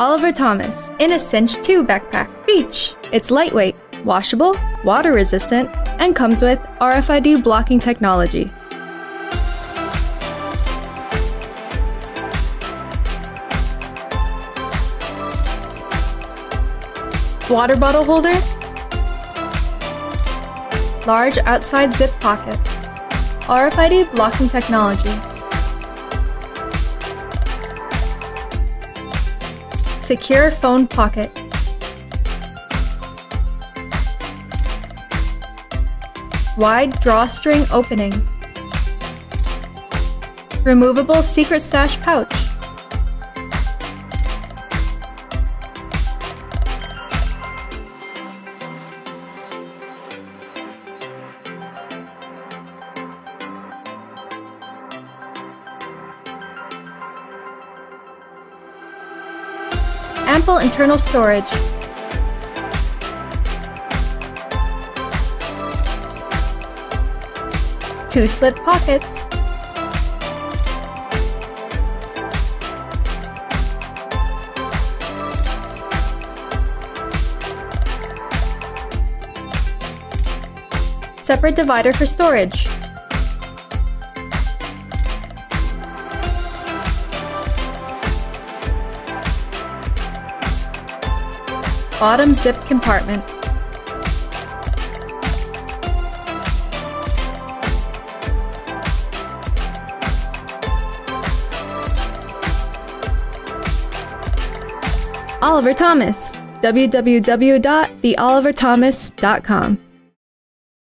Oliver Thomas in a Cinch 2 backpack. Beach. It's lightweight, washable, water resistant, and comes with RFID blocking technology. Water bottle holder. Large outside zip pocket. RFID blocking technology. Secure phone pocket. Wide drawstring opening. Removable secret stash pouch. Ample internal storage. Two slit pockets. Separate divider for storage. Bottom zip compartment. Oliver Thomas. www.theoliverthomas.com.